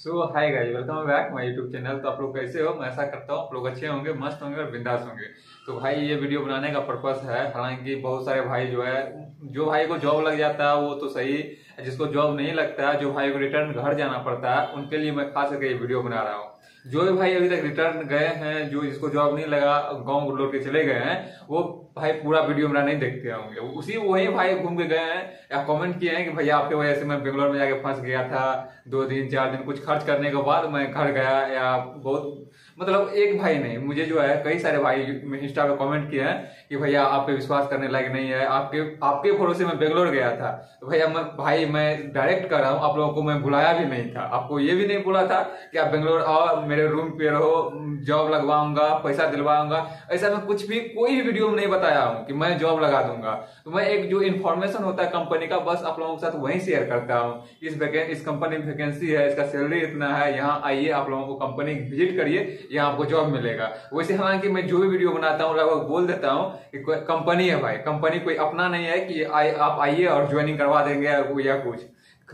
So hi guys welcome back my YouTube channel तो आप लोग कैसे हो? मैं ऐसा करता हूँ, आप लोग अच्छे होंगे, मस्त होंगे और बिंदास होंगे। तो भाई, ये वीडियो बनाने का पर्पस है। हालाँकि बहुत सारे भाई जो है, जो भाई को जॉब लग जाता है, वो तो सही जिसको जॉब नहीं लगता जो भाई को रिटर्न घर जाना पड़ता है, उनके लिए मैं खास करके ये वीडियो बना रहा हूँ। जो भी भाई अभी तक रिटर्न गए हैं, जो जिसको जॉब नहीं लगा, गाँव लौट के चले गए हैं, वो भाई पूरा वीडियो मेरा नहीं देखते होंगे उसी वही भाई घूम के गए हैं, या कमेंट किए हैं कि भैया आपके वजह से मैं बेंगलोर में जाके फंस गया था, दो दिन, चार दिन, कुछ खर्च करने के बाद मैं घर गया, या बहुत मतलब एक भाई नहीं, मुझे जो है, कई सारे भाई इंस्टा पे कमेंट किए हैं कि भैया आप पे विश्वास करने लायक नहीं है, आपके आपके भरोसे में बेंगलोर गया था। तो भैया मैं, भाई मैं डायरेक्ट कर रहा हूँ, आप लोगों को मैं बुलाया भी नहीं था। आपको ये भी नहीं बोला था कि आप बेंगलोर आओ, मेरे रूम पे रहो जॉब लगवाऊँगा, पैसा दिलवाऊँगा, ऐसा मैं कुछ भी, कोई भी वीडियो में नहीं बताया। हूँ कि मैं जॉब लगा दूँगा। तो मैं एक जो इन्फॉर्मेशन होता है कंपनी का, बस आप लोगों के साथ वही शेयर करता हूँ। इस इस कंपनी में वैकेंसी है, इसका सैलरी इतना है, यहाँ आइए, आप लोगों को कंपनी विज़िट करिए, यहाँ आपको जॉब मिलेगा। वैसे हालाँकि मैं जो भी वीडियो बनाता हूँ, लगभग बोल देता हूँ कि कंपनी है भाई। कंपनी कोई अपना नहीं है कि आप आइए और ज्वाइनिंग करवा देंगे या कुछ।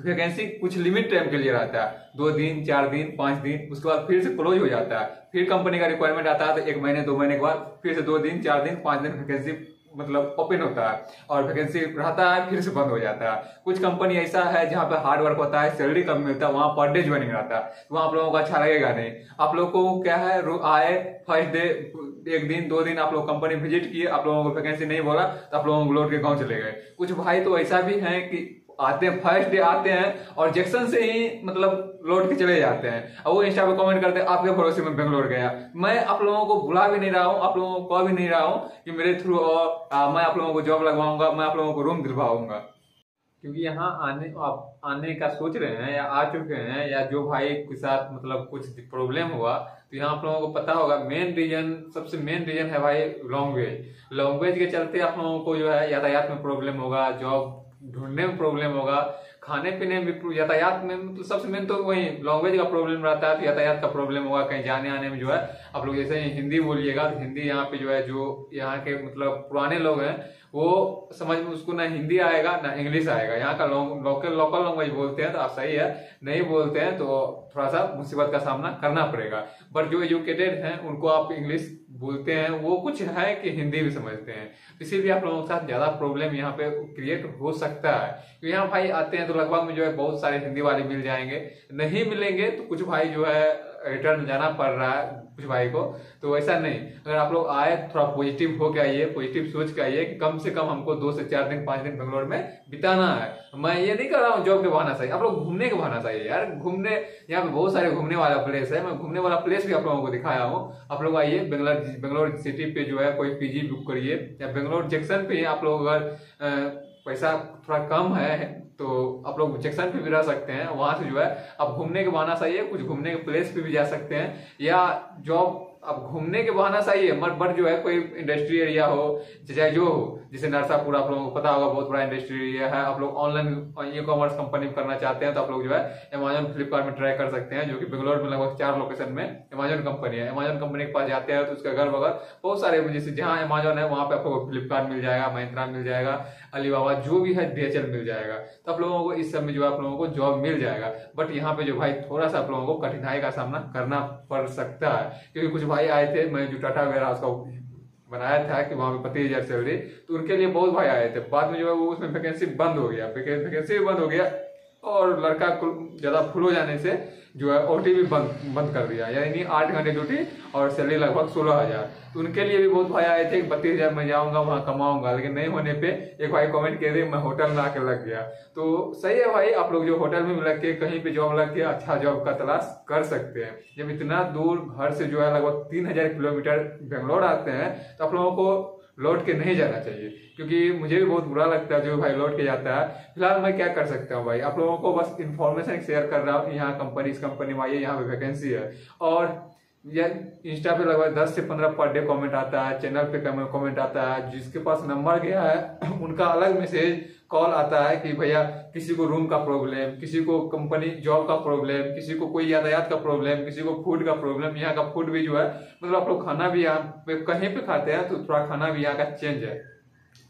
वैकेंसी कुछ लिमिट टाइम के लिए रहता है। दो दिन, चार दिन, पाँच दिन, उसके बाद फिर से क्लोज हो जाता है। फिर कंपनी का रिक्वायरमेंट आता है तो एक महीने, दो महीने के बाद फिर से दो दिन, चार दिन, पाँच दिन वैकेंसी मतलब ओपन होता है और वैकेंसी रहता है, फिर से बंद हो जाता है। कुछ कंपनी ऐसा है जहाँ पे हार्ड वर्क होता है सैलरी कम मिलता है वहाँ पर डे ज्वाइनिंग रहता है। वहाँ आप लोगों को अच्छा लगेगा नहीं। आप लोग को क्या है आए फ़र्स्ट डे एक दिन, दो दिन आप लोग कंपनी विज़िट किए, आप लोगों को वैकेंसी नहीं बोला तो आप लोगों को लौट के गाँव चले गए। कुछ भाई तो ऐसा भी है कि आते हैं फ़र्स्ट डे आते हैं और जैक्सन से ही मतलब लौट के चले जाते हैं। और वो इंस्टा पे कमेंट करते हैं, आपके भरोसे में बेंगलोर गया। मैं आप लोगों को बुला भी नहीं रहा हूँ, आप लोगों को कह भी नहीं रहा हूँ कि मेरे थ्रू और मैं आप लोगों को जॉब लगवाऊँगा, मैं आप लोगों को रूम दिलवाऊँगा। क्योंकि यहाँ आने, आप आने का सोच रहे हैं या आ चुके हैं या जो भाई के साथ मतलब कुछ प्रॉब्लम हुआ तो यहाँ आप लोगों को पता होगा मेन रीजन सबसे मेन रीजन है भाई लैंग्वेज लैंग्वेज के चलते आप लोगों को जो है यातायात में प्रॉब्लम होगा जॉब ढूँढने में प्रॉब्लम होगा। खाने पीने में यातायात में मतलब सबसे मेन तो वही लैंग्वेज का प्रॉब्लम रहता है तो यातायात का प्रॉब्लम होगा, कहीं जाने आने में जो है। आप लोग जैसे हिंदी बोलिएगा तो हिंदी यहाँ पे जो है, जो यहाँ के मतलब पुराने लोग हैं वो समझ में उसको ना हिंदी आएगा, ना इंग्लिश आएगा। यहाँ का लोकल लोकल लैंग्वेज बोलते हैं तो आप सही है। नहीं बोलते हैं तो थोड़ा सा मुसीबत का सामना करना पड़ेगा। बट जो एजुकेटेड हैं, उनको आप इंग्लिश बोलते हैं, वो कुछ है कि हिंदी भी समझते हैं। इसीलिए आप लोगों के साथ ज़्यादा प्रॉब्लम यहाँ पे क्रिएट हो सकता है। तो यहाँ भाई आते हैं तो लगभग में जो है बहुत सारे हिंदी वाले मिल जाएँगे। नहीं मिलेंगे तो कुछ भाई जो है रिटर्न जाना पड़ रहा है कुछ भाई को तो ऐसा नहीं। अगर आप लोग आए, थोड़ा पॉजिटिव हो के आइए पॉजिटिव सोच के आइए कि कम से कम हमको दो से चार दिन, पाँच दिन बेंगलोर में बिताना है। मैं ये नहीं कर रहा हूँ जॉब के बहाना चाहिए आप लोग घूमने के बहाना चाहिए यार। घूमने, यहाँ पे बहुत सारे घूमने वाला प्लेस है। मैं घूमने वाला प्लेस भी आप लोगों को दिखाया हूँ। आप लोग आइए, बेंगलोर बेंगलोर सिटी पे जो है कोई पीजी बुक करिए। या बेंगलोर जंक्शन पे आप लोग अगर पैसा थोड़ा कम है तो आप लोग जंक्शन पे भी रह सकते हैं, वहाँ से जो है, आप घूमने के बहाना सही है कुछ घूमने के प्लेस पे भी जा सकते हैं, या जॉब अब घूमने के बहाना सही है बट जो है कोई इंडस्ट्री एरिया हो, चाहे जो हो, जैसे नरसापुर आप लोगों को पता होगा, बहुत बड़ा इंडस्ट्री एरिया है, आप लोग ऑनलाइन ई कॉमर्स कंपनी करना चाहते हैं तो आप लोग जो है अमेजोन फ्लिपकार्ट में ट्राई कर सकते हैं, जो कि बेंगलोर में लगभग चार लोकेशन में अमेजोन कंपनी है। अमेजोन कंपनी के पास जाते हैं तो उसका घर बगल बहुत सारे, जैसे जहाँ अमेजोन है, वहाँ पे आपको फ्लिपकार्ट मिल जाएगा महिंद्रा मिल जाएगा अलीबाबा जो भी है डीएचएल मिल जाएगा। तो आप लोगों को इस सब में जो आप लोगों को जॉब मिल जाएगा। बट यहाँ पे जो भाई थोड़ा सा आप लोगों को कठिनाई का सामना करना पड़ सकता है। क्योंकि कुछ भाई आए थे, मैं जो टाटा वगैरह उसका बनाया था कि वहाँ पे पच्चीस हज़ार सैलरी तो उनके लिए बहुत भाई आए थे। बाद में जो है, वो उसमें वैकेंसी बंद हो गया। वैकेंसी बंद हो गया। और लड़का ज़्यादा फुल हो जाने से जो है भी बंद बंद कर दिया। यानी आठ घंटे ड्यूटी और सैलरी लगभग सोलह हज़ार। तो उनके लिए भी बहुत भाई आए थे, बत्तीस हज़ार मैं जाऊँगा, वहाँ कमाऊँगा, लेकिन नहीं होने पे एक भाई कमेंट कर रहे, मैं होटल में आके लग गया। तो सही है भाई, आप लोग जो होटल में लग के, कहीं पे जॉब लग के अच्छा जॉब का तलाश कर सकते हैं। जब इतना दूर घर से जो है लगभग तीन हज़ार किलोमीटर बेंगलोर आते हैं तो आप लोगों को लौट के नहीं जाना चाहिए। क्योंकि मुझे भी बहुत बुरा लगता है जो भाई लौट के जाता है। फ़िलहाल मैं क्या कर सकता हूँ भाई? आप लोगों को बस इन्फॉर्मेशन शेयर कर रहा हूँ यहाँ कंपनी इस कंपनी में आइए, यहाँ पे वैकेंसी है। और इंस्टा पे लगभग दस से पंद्रह पर डे कमेंट आता है चैनल पे कमेंट आता है, जिसके पास नंबर गया है, उनका अलग मैसेज कॉल आता है कि भैया, किसी को रूम का प्रॉब्लम किसी को कंपनी जॉब का प्रॉब्लम किसी को कोई यातायात का प्रॉब्लम किसी को फ़ूड का प्रॉब्लम यहाँ का फ़ूड भी जो है मतलब आप लोग खाना भी यहाँ पे कहीं पे खाते हैं तो थोड़ा खाना भी यहाँ का चेंज है।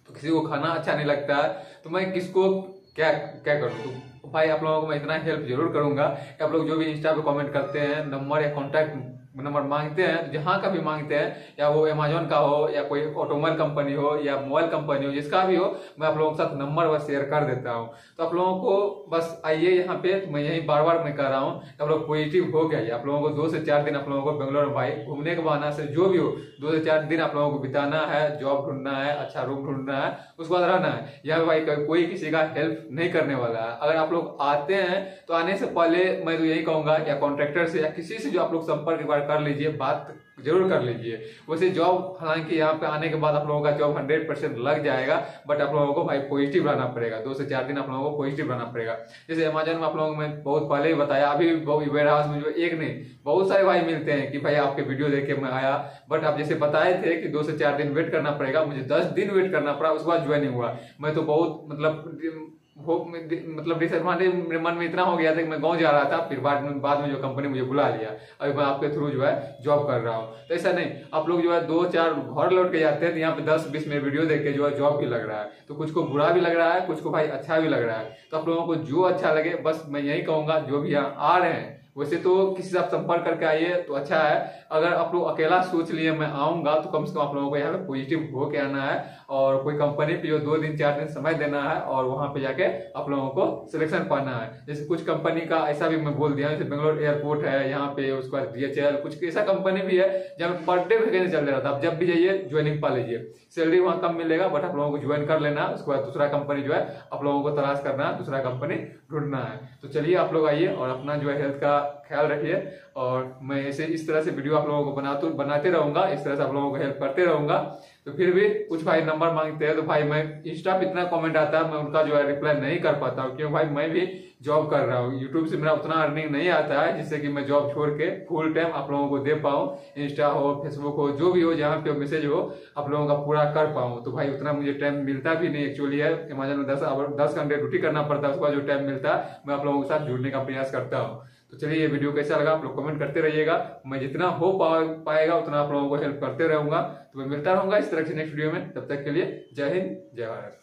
तो किसी को खाना अच्छा नहीं लगता है तो मैं किसको, क्या क्या करूँ? तो भाई आप लोगों को मैं इतना हेल्प ज़रूर करूँगा कि आप लोग जो भी इंस्टा पे कमेंट करते हैं नंबर या कॉन्टैक्ट नंबर मांगते हैं तो जहाँ का भी मांगते हैं, या वो अमेजोन का हो, या कोई ऑटोमोबाइल कंपनी हो, या मोबाइल कंपनी हो, जिसका भी हो, मैं आप लोगों के साथ नंबर बस शेयर कर देता हूँ। तो आप लोगों को बस आइए यहाँ पे, मैं यही बार बार मैं कह रहा हूँ आप लोग पॉजिटिव हो गया। आप लोगों को दो से चार दिन आप लोगों को बेंगलोर भाई घूमने के बहाना से जो भी हो, दो से चार दिन आप लोगों को बिताना है जॉब ढूंढना है अच्छा रूम ढूंढना है, उसके बाद रहना है। यहाँ भाई कोई किसी का हेल्प नहीं करने वाला है। अगर आप लोग आते हैं तो आने से पहले मैं तो यही कहूँगा या कॉन्ट्रेक्टर से या किसी से जो आप लोग संपर्क कर लीजिए, बात ज़रूर कर लीजिए। वैसे जॉब हालाँकि यहाँ पे आने के बाद आप लोगों का जॉब हंड्रेड परसेंट लग जाएगा बट आप लोगों को भाई पॉजिटिव रहना पड़ेगा। दो से चार दिन आप लोगों को पॉजिटिव रहना पड़ेगा। जैसे अमेजन में आप लोगों मैं बहुत पहले ही बताया, अभी भी वेयर हाउस में जो एक नहीं, बहुत सारे भाई मिलते हैं कि भाई आपके वीडियो देख के मैं आया बट आप जैसे बताए थे कि दो से चार दिन वेट करना पड़ेगा, मुझे दस दिन वेट करना पड़ा उसके बाद ज्वाइनिंग हुआ। मैं तो बहुत मतलब वो मतलब डिसएडवांटेज मेरे मन में इतना हो गया था कि मैं गाँव जा रहा था, फिर बाद में बाद में जो कंपनी मुझे बुला लिया। अभी मैं आपके थ्रू जो है जॉब कर रहा हूँ। तो ऐसा नहीं, आप लोग जो है दो चार घर लौट के जाते हैं तो यहाँ पे दस बीस में वीडियो देख के जो है जॉब भी लग रहा है। तो कुछ को बुरा भी लग रहा है, कुछ को भाई अच्छा भी लग रहा है। तो आप लोगों को जो अच्छा लगे, बस मैं यही कहूँगा, जो भी यहाँ आ रहे हैं, वैसे तो किसी से आप संपर्क करके आइए तो अच्छा है। अगर आप लोग अकेला सोच लिए, मैं आऊँगा तो कम से कम आप लोगों को यहाँ पे पॉजिटिव हो के आना है। और कोई कंपनी पे जो दो दिन, चार दिन समय देना है और वहाँ पे जाके आप लोगों को सिलेक्शन पाना है। जैसे कुछ कंपनी का ऐसा भी मैं बोल दिया, जैसे बेंगलोर एयरपोर्ट है, यहाँ पे उसके बाद डीएचएल कुछ ऐसा कंपनी भी है जहाँ पर डे वैकेंसी चल रहा था। आप जब भी जाइए ज्वाइनिंग पा लीजिए। सैलरी वहाँ कम मिलेगा बट आप लोगों को ज्वाइन कर लेना, उसके बाद दूसरा कंपनी जो है, आप लोगों को तलाश करना है, दूसरा कंपनी ढूंढना है। तो चलिए आप लोग आइए और अपना जो है हेल्थ का ख्याल रखिए और मैं ऐसे इस तरह से वीडियो आप लोगों को बनाते बनाते रहूँगा, इस तरह से आप लोगों को हेल्प करते रहूँगा। तो फिर भी कुछ भाई नंबर मांगते हैं तो भाई मैं इंस्टा पे इतना कमेंट आता है, मैं उनका जो है रिप्लाई नहीं कर पाता हूँ। क्योंकि भाई, मैं भी जॉब कर रहा हूँ। यूट्यूब से मेरा उतना अर्निंग नहीं आता है, जिससे कि मैं जॉब छोड़ के फुल टाइम आप लोगों को दे पाऊँ इंस्टा हो फेसबुक हो, जो भी हो, जहाँ पे मैसेज हो, आप लोगों का पूरा कर पाऊँ। तो भाई उतना मुझे टाइम मिलता भी नहीं एक्चुअली है अमेजन में दस घंटे ड्यूटी करना पड़ता है, उसके जो टाइम मिलता है, मैं आप लोगों के साथ जुड़ने का प्रयास करता हूँ। तो चलिए ये वीडियो कैसा लगा आप लोग कमेंट करते रहिएगा। मैं जितना हो पा, पाएगा उतना आप लोगों को हेल्प करते रहूँगा। तो मैं मिलता रहूँगा इस तरह से नेक्स्ट वीडियो में। तब तक के लिए जय हिंद जय भारत।